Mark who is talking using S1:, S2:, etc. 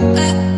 S1: uh,